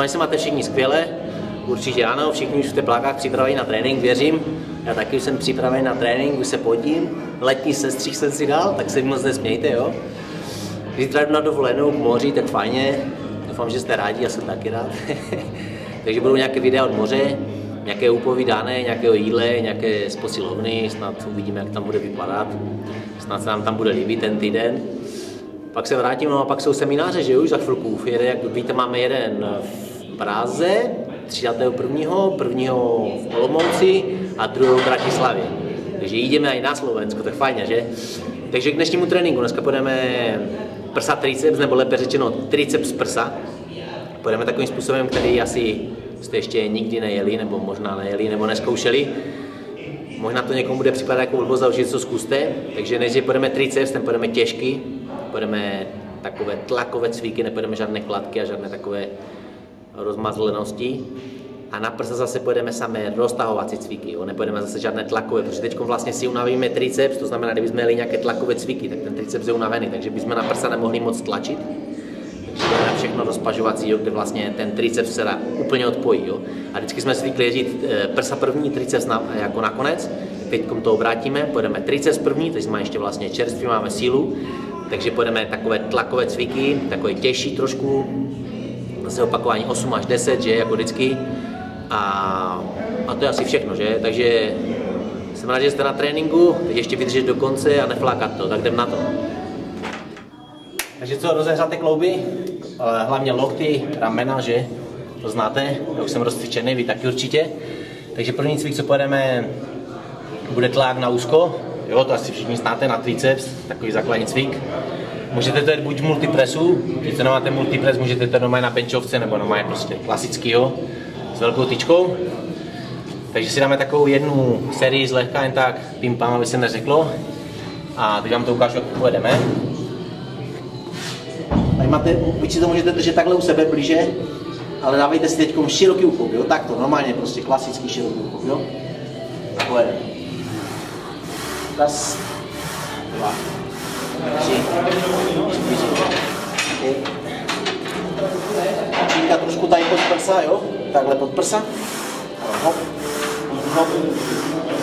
Doufám, že se máte všichni skvěle. Určitě ano, všichni už v teplákách připraveni na trénink, věřím. Já taky jsem připravený na trénink, už se podím. Letní sestřih jsem si dal, tak se moc nesmějte, jo. Zítra jdu na dovolenou k moři, tak fajně. Doufám, že jste rádi, já jsem taky rád. Takže budou nějaké videa od moře, nějaké upovídané, nějakého jídle, nějaké z posilovny, snad uvidíme, jak tam bude vypadat. Snad se nám tam bude líbit ten týden. Pak se vrátím, no a pak jsou semináře, že už za chvilku. Jede, jak víte, máme jeden v Praze, 31. prvního v Olomouci a druhou v Bratislavě. Takže jdeme i na Slovensko, tak fajně, že? Takže k dnešnímu tréninku dneska půjdeme prsa triceps, nebo lépe řečeno triceps prsa. Půjdeme takovým způsobem, který asi jste ještě nikdy nejeli, nebo možná nejeli, nebo neskoušeli. Možná to někomu bude připadat jako blbost, ale co zkuste. Takže než půjdeme triceps, ten půjdeme těžký, půjdeme takové tlakové cviky, nepůjdeme žádné kladky a žádné takové rozmazlenosti. A na prsa zase půjdeme samé roztahovací cviky, jo? nepůjdeme zase žádné tlakové, protože teď vlastně si unavíme triceps, to znamená, kdybychom měli nějaké tlakové cviky, tak ten triceps je unavený, takže bychom na prsa nemohli moc tlačit. Takže budeme všechno rozpažovací, jo? kde vlastně ten triceps se dá úplně odpojí. Jo? A vždycky jsme si zvykli jezdit eh, prsa první, triceps na, jako nakonec. Teď to obrátíme, půjdeme triceps první, teď jsme ještě vlastně čerství, máme sílu, takže půjdeme takové tlakové cviky, takové těžší trošku, zase opakování 8 až 10, že jako vždycky. A, a to je asi všechno, že? Takže jsem rád, že jste na tréninku, teď ještě vydržet do konce a neflákat to, tak jdem na to. Takže co, rozehřáte klouby, hlavně lokty, ramena, že? To znáte, já už jsem rozcvičený, vy taky určitě. Takže první cvik, co pojedeme, bude tlak na úzko, jo, to asi všichni znáte na triceps, takový základní cvik. Můžete to jít buď v multipresu, když to nemáte multipres, můžete to doma na benchovce nebo doma prostě klasický, jo, s velkou tyčkou. Takže si dáme takovou jednu sérii zlehka jen tak pím pám, aby se neřeklo. A teď vám to ukážu, jak povedeme. Tady máte, vy si to můžete držet takhle u sebe blíže, ale dávejte si teď široký úchop, jo, takto, normálně prostě klasický široký úchop, jo. Pojedeme. Raz, dva, Čínka trošku tady pod prsa, jo? Takhle pod prsa. Hop, hop,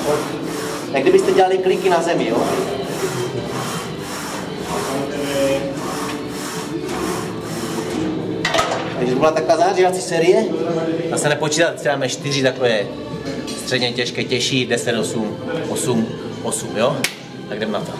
hop. Jak kdybyste dělali kliky na zemi, jo? Takže to byla taková zářivací série. A se nepočítat, třeba máme čtyři takové středně těžké, těžší, 10, 8, 8, 8, jo? Tak jdem na to.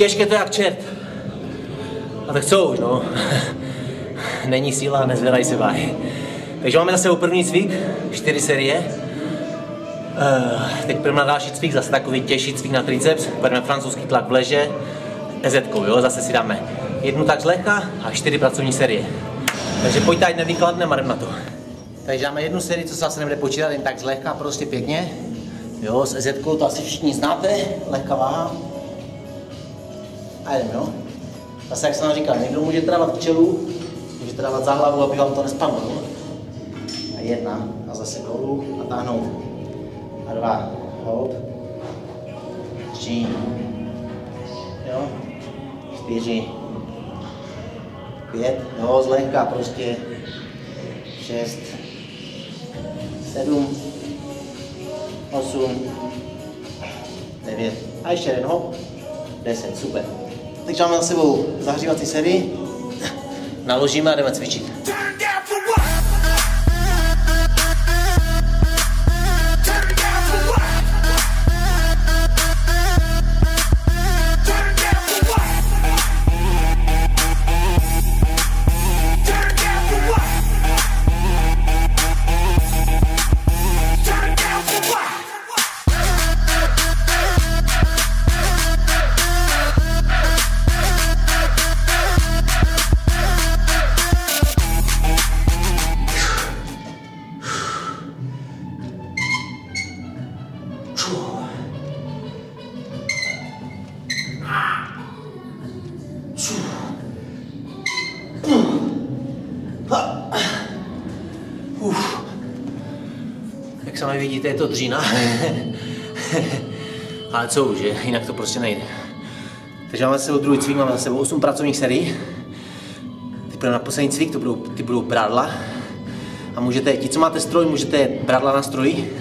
Těžké to jak čert. A tak co už, no. Není síla, nezvedají se váhy. Takže máme zase první cvik, čtyři série. Uh, teď půjdeme na další cvik, zase takový těžší cvik na triceps. Půjdeme francouzský tlak v leže, EZ, jo, zase si dáme jednu tak zlehka a čtyři pracovní série. Takže pojďte, ať nevykladneme a jdem na to. Takže dáme jednu sérii, co se zase nebude počítat, jen tak zlehka, prostě pěkně. Jo, s EZ, to asi všichni znáte, lehká váha. A jdem, jo. Zase, jak jsem vám říkal, někdo může dávat k čelu, může dávat za hlavu, aby vám to nespadlo. A jedna, a zase dolů, a táhnout. A dva, hop. Tři. Jo. Čtyři. Pět, jo, zlehka prostě. Šest. Sedm. Osm. Devět. A ještě jeden hop. Deset, super. Takže máme za sebou zahřívací sérii. Naložíme a jdeme cvičit. Je to dřína. Ale co už, je, jinak to prostě nejde. Takže máme sebou druhý cvik, máme za sebou 8 pracovních sérií. Teď půjdeme na poslední cvik, to budou, ty budou bradla. A můžete, ti, co máte stroj, můžete bradla na stroji.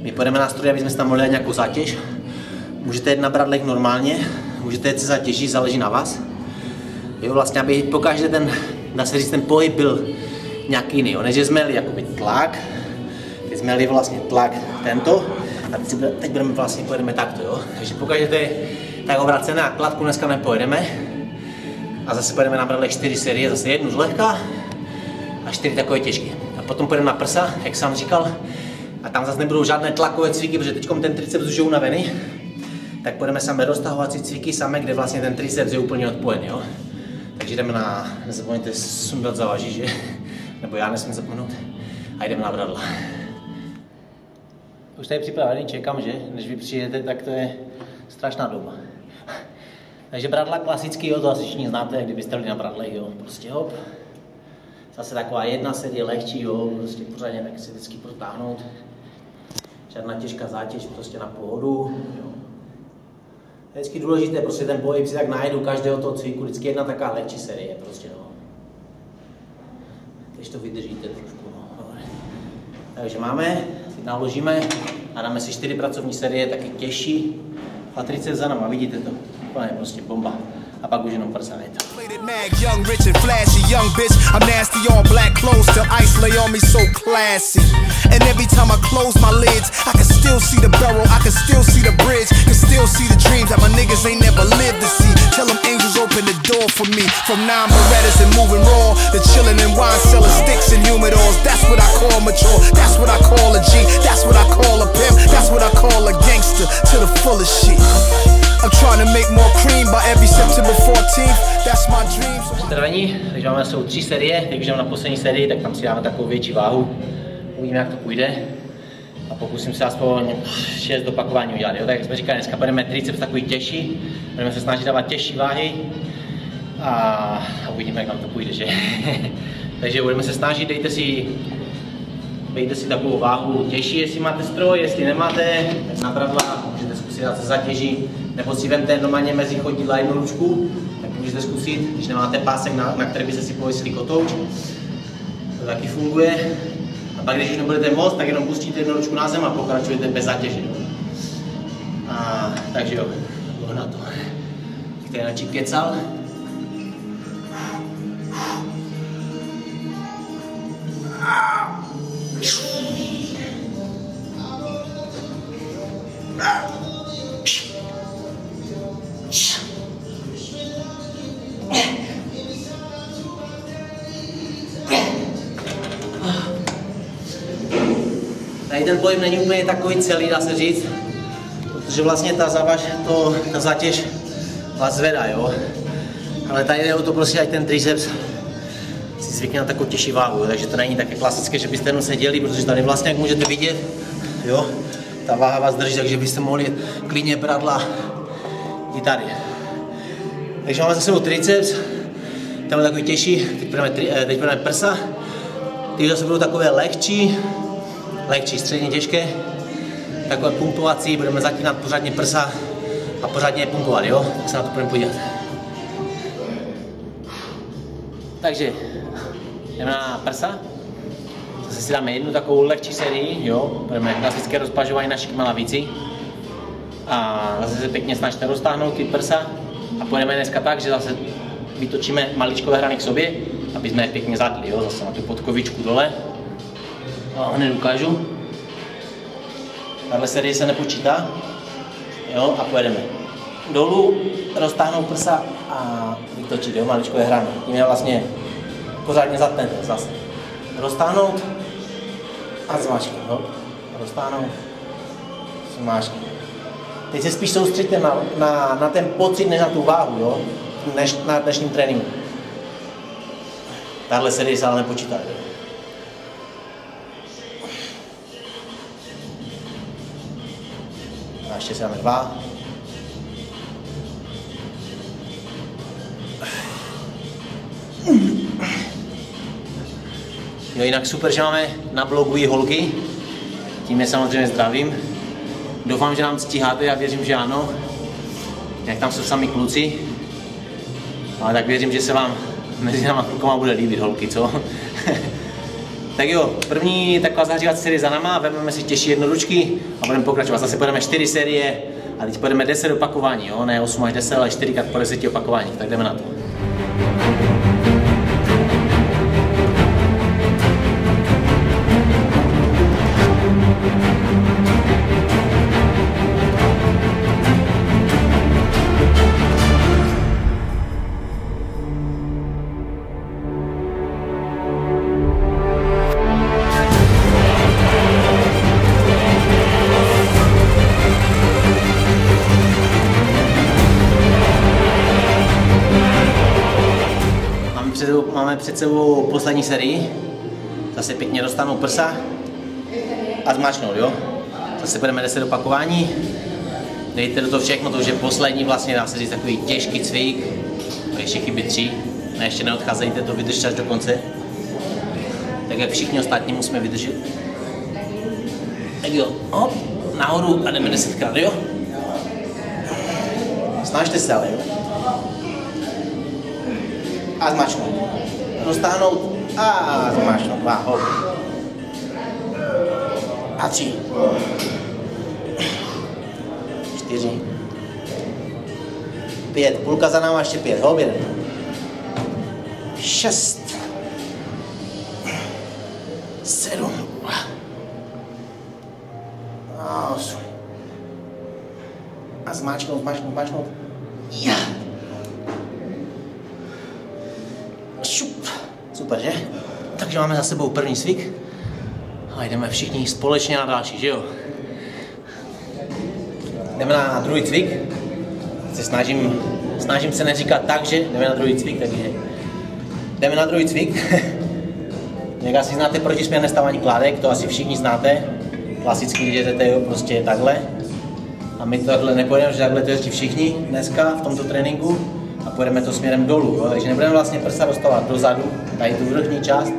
My pojedeme na stroj, aby jsme tam mohli nějakou zátěž. Můžete jet na bradlech normálně, můžete jet se zatěžit, záleží na vás. Jo, vlastně, aby pokaždé ten, dá se říct, ten pohyb byl nějaký jiný. Jo. Než jsme jeli jakoby tlak, teď jsme vlastně tlak tento, a teď, teď budeme vlastně, pojedeme takto, jo. Takže to je tak obracené a kladku dneska nepojedeme. A zase pojedeme na bradle 4 série, zase jednu zlehka a 4 takové těžké. A potom pojedeme na prsa, jak jsem říkal, a tam zase nebudou žádné tlakové cviky, protože teď ten triceps už je unavený, tak půjdeme samé roztahovací cviky, samé, kde vlastně ten triceps je úplně odpojený, jo. Takže jdeme na, nezapomeňte sundat zavaží, že? Nebo já nesmím zapomenout. A jdeme na bradla. Už tady připravený, čekám, že? Než vy přijdete, tak to je strašná doba. Takže bradla klasický, jo, to asi všichni znáte, kdybyste byli na bradlech, jo. Prostě hop. Zase taková jedna série lehčí, jo, prostě pořádně tak si vždycky protáhnout. Žádná těžká zátěž, prostě na pohodu, jo. Je vždycky důležité, prostě ten pohyb si tak najdu každého toho cviku, vždycky jedna taková lehčí série, prostě no. Když to vydržíte trošku, no. Takže máme, naložíme a dáme si čtyři pracovní série, taky těžší. A triceps za náma, vidíte to? Úplně prostě bomba. A pak už jenom prsa, je to. Mag, young, rich and flashy, young bitch. I'm nasty on black clothes till ice lay on me so classy. And every time I close my lids, I can still see the barrel, I can still see the bridge, can still see the dreams that my niggas ain't never lived to see. Tell them angels open the door for me. From nine Berettas and moving raw, to chilling in wine cellar sticks and humidors. That's what I call mature. That's what I call a G. That's what I call a pimp. That's what I call a gangster to the fullest shit. I'm trying to make more cream by every September 14th. That's my dream. So Trvení, takže máme jsou tři série, už jdeme na poslední sérii, tak tam si dáme takovou větší váhu. Uvidíme, jak to půjde. A pokusím se aspoň 6 opakování udělat. Jo? Tak jak jsme říkali, dneska budeme triceps takový těžší, budeme se snažit dávat těžší váhy a, a uvidíme, jak nám to půjde, že? takže budeme se snažit, dejte si Dejte si takovou váhu těžší, jestli máte stroj, jestli nemáte, tak na bradla můžete zkusit dát se zatěží, nebo si vemte normálně mezi chodidla jednu ručku, tak můžete zkusit, když nemáte pásek, na, na který byste si pověsili kotouč, to taky funguje. A pak, když už nebudete moc, tak jenom pustíte jednu ručku na zem a pokračujete bez zátěže. A, takže jo, bylo na to. Který radši kecal. Tady ten pohyb není úplně takový celý, dá se říct, protože vlastně ta závaž, to, ta zátěž vás zvedá, jo. Ale tady jde o to prostě, ať ten triceps si zvykne na takovou těžší váhu, jo. takže to není také klasické, že byste jenom seděli, protože tady vlastně, jak můžete vidět, jo, ta váha vás drží, takže byste mohli klidně bradla i tady. Takže máme za sebou triceps, tam je takový těžší, teď budeme, eh, teď budeme prsa, ty zase budou takové lehčí, lehčí, středně těžké, takové pumpovací, budeme zatínat pořádně prsa a pořádně je pumpovat, jo? Tak se na to budeme podívat. Takže jdeme na prsa, zase si dáme jednu takovou lehčí sérii, jo? Budeme klasické rozpažování našich malavící a zase se pěkně snažte roztáhnout ty prsa a půjdeme dneska tak, že zase vytočíme maličkové hrany k sobě, aby jsme je pěkně zadli, jo? Zase na tu podkovičku dole, No, hned ukážu. Tahle série se nepočítá. Jo, a pojedeme. Dolů, roztáhnout prsa a vytočit, jo, maličkové hrany. Tím je vlastně pořádně zatnete zase. Roztáhnout a zmáčknout, jo. Roztáhnout, zmáčknout. Teď se spíš soustředíte na, na, na ten pocit, než na tu váhu, jo, než na dnešním tréninku. Tahle série se ale nepočítá, jo. Ještě si dáme dva. Jo, jinak super, že máme na blogu i holky. Tím je samozřejmě zdravím. Doufám, že nám stíháte, já věřím, že ano. Jak tam jsou sami kluci. Ale tak věřím, že se vám mezi náma klukama bude líbit holky, co? tak jo, první taková zahřívací série za náma, vezmeme si těžší jednodučky a budeme pokračovat. Zase půjdeme 4 série a teď půjdeme 10 opakování, jo? ne 8 až 10, ale 4 krát po 10 opakování, tak jdeme na to. Před sebou poslední sérii. Zase pěkně dostanou prsa a zmáčknou, jo? Zase budeme 10 opakování. Dejte do toho všechno, to už je poslední vlastně, dá se říct, takový těžký cvik. To ještě chybí tři. Ne, ještě neodcházejte, to vydržte až do konce. Tak jak všichni ostatní musíme vydržet. Tak jo, hop, nahoru a jdeme desetkrát, jo? Snažte se ale, jo? a zmačknout. Roztáhnout a zmačknout. Dva, hop. A tři. Čtyři. Pět. Půlka za náma, ještě pět. Hop, jeden. Šest. Sedm. A osm. A zmáčknout, zmáčknout, Takže máme za sebou první cvik a jdeme všichni společně na další, že jo? Jdeme na druhý cvik. Se snažím, snažím se neříkat tak, že jdeme na druhý cvik, takže jdeme na druhý cvik. Jak asi znáte protisměrné stávání kládek, to asi všichni znáte. Klasicky, když jdete jo, prostě takhle. A my to takhle nepojedeme, že takhle to jezdí všichni dneska v tomto tréninku a půjdeme to směrem dolů, jo? takže nebudeme vlastně prsa dostávat dozadu, tady tu vrchní část,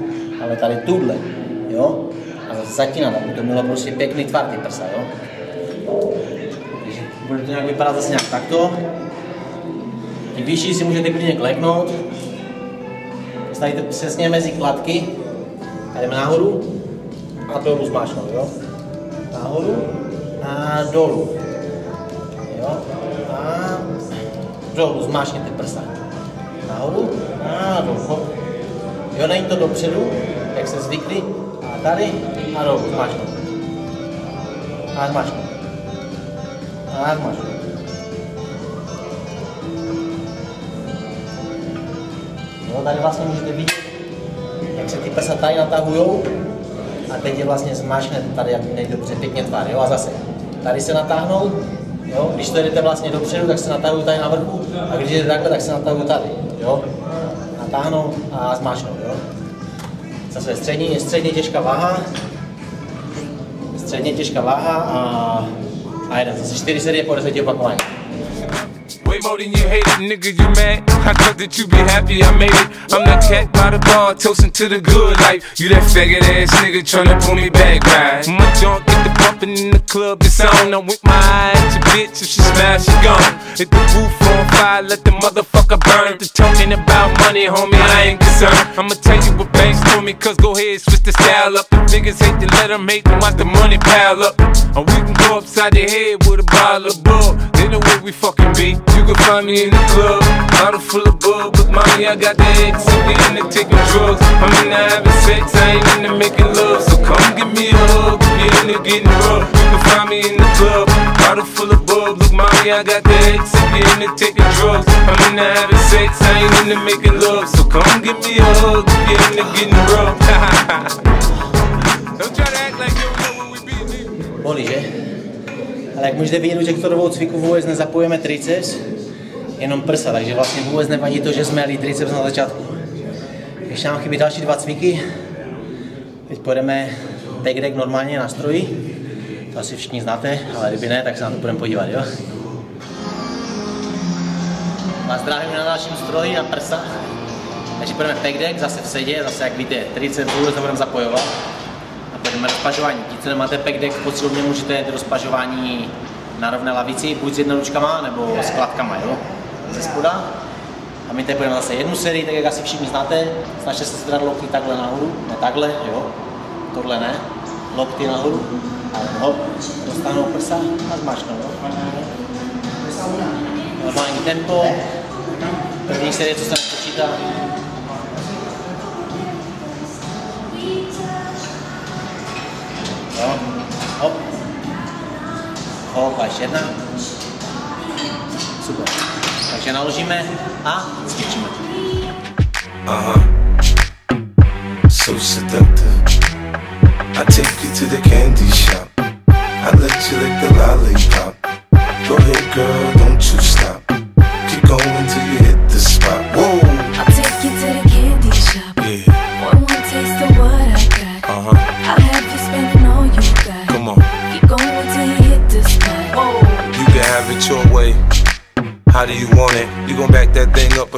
ale tady tuhle, jo, a zatínat, aby to mělo prostě pěkný tvar ty prsa, jo. Bude to nějak vypadat zase nějak takto. Ti vyšší si můžete klidně kleknout, stavíte přesně mezi kladky a jdeme nahoru a dolů zmáčknout, jo. Nahoru a dolů. Jo. A dolů zmáčkněte prsa. Nahoru a dolů. Jo, není to dopředu, jak se zvykli. A tady a dolů zmáčknout. A zmáčknout. A zmáčknout. Jo, tady vlastně můžete vidět, jak se ty prsa tady natahujou a teď je vlastně zmáčknete tady, jak nejde dobře pěkně tvar, jo, a zase. Tady se natáhnou, jo, když to jdete vlastně dopředu, tak se natahují tady na vrchu a když jdete takhle, tak se natahují tady, jo. Natáhnou a zmáčknou, jo. Zase střední, středně těžká váha, středně těžká váha a, a jeden. Zase čtyři série po deseti opakování. Way more than you hate it, nigga, you mad? I thought that you be happy I made it. I'm that cat by the bar, toasting to the good life. You that faggot ass nigga tryna pull me back, right? My junk get the bumping in the club, it's on. I wink my eye at bitch, if she smash, she gone. Hit the roof on fire, let the motherfucker burn. The talking about money, homie, I ain't concerned. I'ma tell you what banks for me, cause go ahead, switch the style up. The niggas hate to let them hate them, watch the money pile up. Or we can go upside the head with a bottle of bug. We fucking be. You can find me in the club, bottle full of bug. But mommy, I got the X, so we into taking drugs. I'm into having sex, I ain't into making love. So come give me a hug, if you're into getting rough. You can find me in the club, bottle full of bug. Look, mommy, I got the X, if you're into taking drugs. I'm into having sex, I ain't into making love. So come give me a hug, if you're into getting rough. Don't try to act like you don't know where we be. Bolí, že? Ale jak můžete vidět, u těchto dvou cviků vůbec nezapojujeme triceps, jenom prsa, takže vlastně vůbec nevadí to, že jsme jeli triceps na začátku. Ještě nám chybí další dva cviky. Teď půjdeme back rack normálně na stroji. To asi všichni znáte, ale kdyby ne, tak se na to budeme podívat, jo? Vás zdravím na dalším stroji na prsa. Takže budeme pack deck, zase v sedě, zase jak víte, 30 půl to budeme zapojovat. Rozpažování. Ti, co nemáte pack deck, posilovně můžete jít rozpažování na rovné lavici, buď s jednoručkama, nebo s kladkama, jo? Ze spoda. A my teď budeme zase jednu sérii, tak jak asi všichni znáte. Snažte se strát lokty takhle nahoru, ne takhle, jo? Tohle ne. Lokty nahoru. A hop, dostanou prsa a zmačknou, jo? Normální tempo. První série, co se počítá. Jo, hop. Hop, a ještě jedna. Super. Takže naložíme a cvičíme. Uh-huh. So seductive. I take you to the candy shop. I let you lick the lollipop.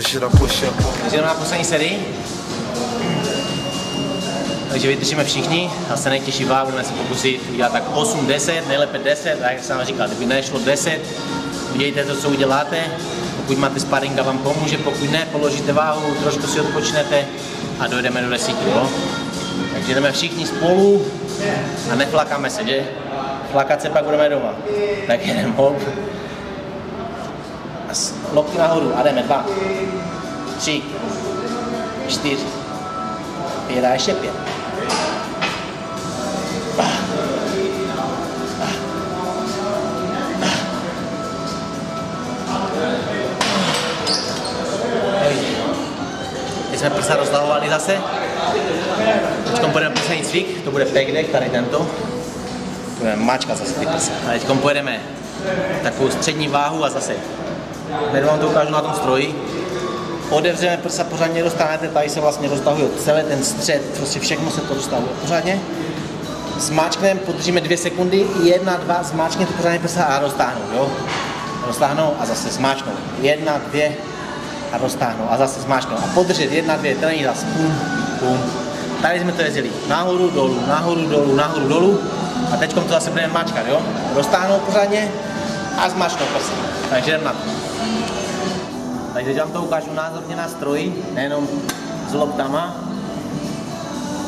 Should I push up on na poslední sérii. Takže vydržíme všichni a se nejtěžší váhu budeme se pokusit udělat tak 8, 10, nejlépe 10, a jak jsem vám říkal, kdyby nešlo 10, udělejte to, co uděláte, pokud máte sparinga vám pomůže, pokud ne, položíte váhu, trošku si odpočnete a dojdeme do desíti, jo? Takže jdeme všichni spolu a neflakáme se, že? Flakat se pak budeme doma. Tak jdeme hop. Lokty nahoru a jdeme dva, tři, čtyři, pět a ještě pět. Jsme prsa rozlahovali zase. Teď půjdeme poslední cvik, to bude back deck, tady tento. Budeme mačkat zase ty prsa. A teď pojedeme takovou střední váhu a zase. Hned vám to ukážu na tom stroji. Otevřeme prsa, pořádně dostanete, tady se vlastně roztahuje celý ten střed, prostě všechno se to roztahuje pořádně. Zmáčkneme, podržíme dvě sekundy, jedna, dva, zmáčkněte pořádně prsa a roztáhnout, jo? Roztáhnou a zase zmáčknout. Jedna, dvě a roztáhnout a zase zmáčknout. A podržet, jedna, dvě, to není zase. Pum, pum. Tady jsme to jezdili. Nahoru, dolů, nahoru, dolů, nahoru, dolů. A teď to zase budeme mačkat, jo? Roztáhnout pořádně a zmáčknout prsa. Takže jdem na to. Takže vám to ukážu názorně na stroji, nejenom s loktama.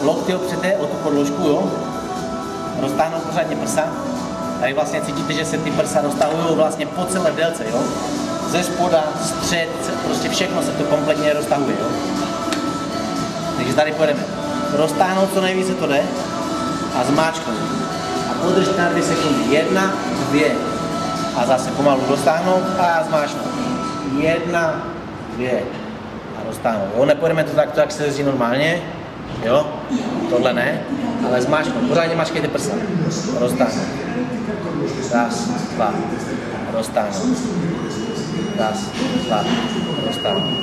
Lokty opřete o tu podložku, jo? Roztáhnout pořádně prsa. Tady vlastně cítíte, že se ty prsa roztahují vlastně po celé délce, jo? Ze spoda, střed, prostě všechno se to kompletně roztahuje, jo? Takže tady půjdeme. Roztáhnout co nejvíce to jde a zmáčknout. A podržte na dvě sekundy. Jedna, dvě. A zase pomalu roztáhnout a zmáčknout. Jedna, dvě. A roztáhnout. Jo, nepůjdeme to takto, jak se jezdí normálně. Jo, tohle ne, ale zmáčknout. Pořádně mačkejte prsa. Roztáhnout. Raz, dva. Roztáhnout. Raz, dva. Roztáhnout.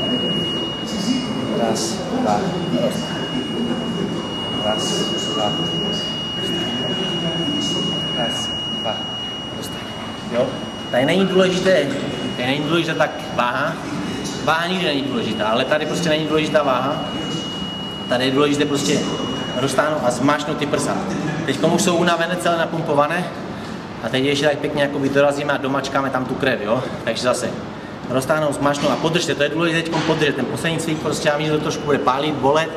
Raz, dva. Roztáhnout. Raz, dva. Raz, dva. Roztáhnout. Jo? Tady není důležité, není důležité tak váha. Váha nikdy není důležitá, ale tady prostě není důležitá váha. Tady je důležité prostě roztáhnout a zmáčknout ty prsa. Teď už jsou unavené, celé napumpované. A teď ještě tak pěkně jako dorazíme a domačkáme tam tu krev, jo? Takže zase roztáhnout, zmáčknout a podržte, to je důležité teď podržet. Ten poslední cvik prostě já vím, že to trošku bude pálit, bolet,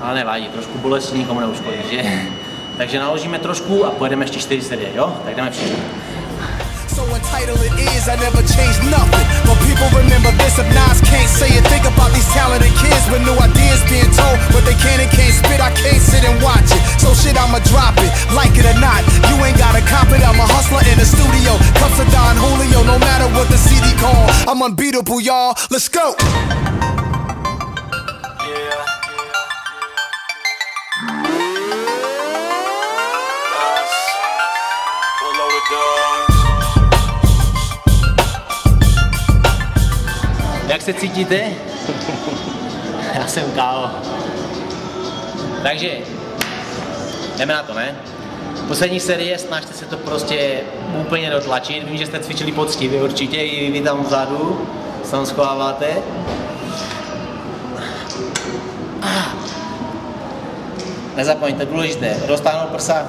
ale nevadí, trošku bolesti nikomu neuškodí, že? Takže naložíme trošku a pojedeme ještě 4 série, jo? Tak jdeme všichni. So entitled it is, I never changed nothing. But people remember this if Nas can't say it. Think about these talented kids with new ideas being told. But they can and can't spit, I can't sit and watch it. So shit, I'ma drop it, like it or not. You ain't gotta cop it, I'm a hustler in the studio. Cups of Don Julio, no matter what the CD call. I'm unbeatable, y'all. Let's go. Jak se cítíte? Já jsem KO. Takže, jdeme na to, ne? Poslední série snažte se to prostě úplně dotlačit. Vím, že jste cvičili poctivě určitě, i vy tam vzadu se tam schováváte. Nezapomeňte, důležité, roztáhnout prsa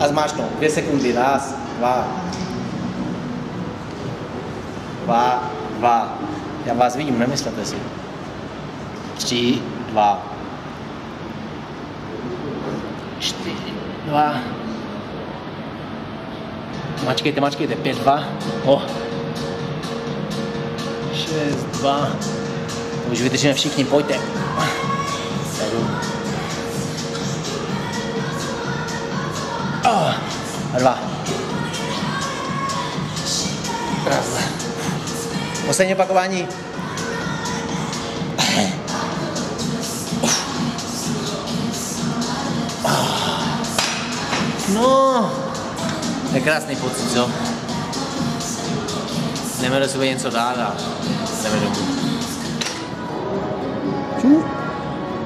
a zmáčknout. Dvě sekundy, raz, dva, dva, dva. Já vás vidím, nemyslete si. Tři, dva, čtyři, dva. Mačkejte, mačkejte, pět, dva. O. Šest, dva. To už vydržíme všichni, pojďte. Sedm. A dva. Poslední opakování. No, je krásný pocit, co? Jdeme do sebe něco dát a jdeme domů. Čus,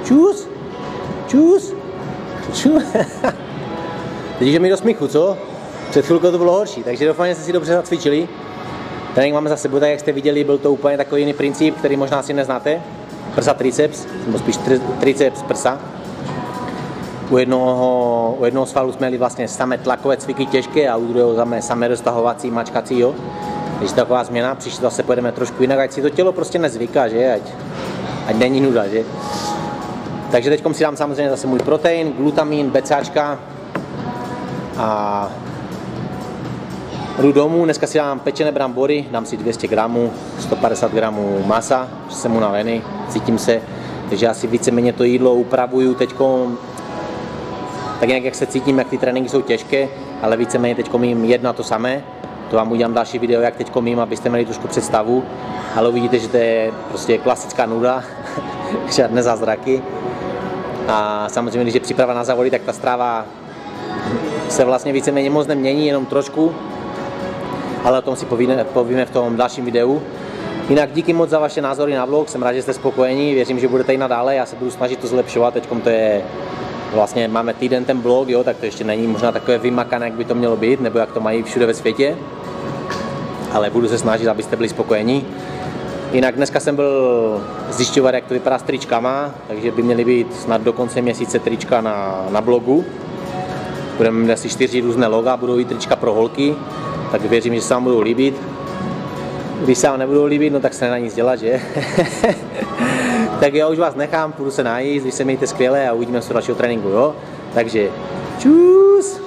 čus, čus, čus. Teď je mi do smíchu, co? Před chvilkou to bylo horší, takže doufám, že jste si dobře zacvičili. Trénink máme za sebou, tak jak jste viděli, byl to úplně takový jiný princip, který možná si neznáte. Prsa triceps, nebo spíš tri, triceps prsa. U jednoho, u jednoho svalu jsme měli vlastně samé tlakové cviky těžké a u druhého samé, samé roztahovací, mačkací, jo. Když taková změna, příště zase pojedeme trošku jinak, ať si to tělo prostě nezvyká, že, ať, ať není nuda, že. Takže teď si dám samozřejmě zase můj protein, glutamin, BCAčka a jdu domů, dneska si dám pečené brambory, dám si 200 gramů, 150 gramů masa, jsem unavený, cítím se, takže já si víceméně to jídlo upravuju teď tak nějak jak se cítím, jak ty tréninky jsou těžké, ale víceméně teď mým jedno a to samé. To vám udělám další video, jak teď mým, abyste měli trošku představu, ale uvidíte, že to je prostě klasická nuda, žádné zázraky. A samozřejmě, když je příprava na závody, tak ta stráva se vlastně víceméně moc nemění, jenom trošku, ale o tom si povíme, povíme v tom dalším videu. Jinak díky moc za vaše názory na vlog, jsem rád, že jste spokojení, věřím, že budete i nadále, já se budu snažit to zlepšovat, teď to je vlastně máme týden ten blog, jo, tak to ještě není možná takové vymakané, jak by to mělo být, nebo jak to mají všude ve světě, ale budu se snažit, abyste byli spokojení. Jinak dneska jsem byl zjišťovat, jak to vypadá s tričkama, takže by měly být snad do konce měsíce trička na, na blogu. Budeme mít asi čtyři různé loga, budou i trička pro holky, tak věřím, že se vám budou líbit. Když se vám nebudou líbit, no tak se nedá nic dělat, že? tak já už vás nechám, půjdu se najíst, vy se mějte skvěle a uvidíme se u dalšího tréninku, jo? Takže čus!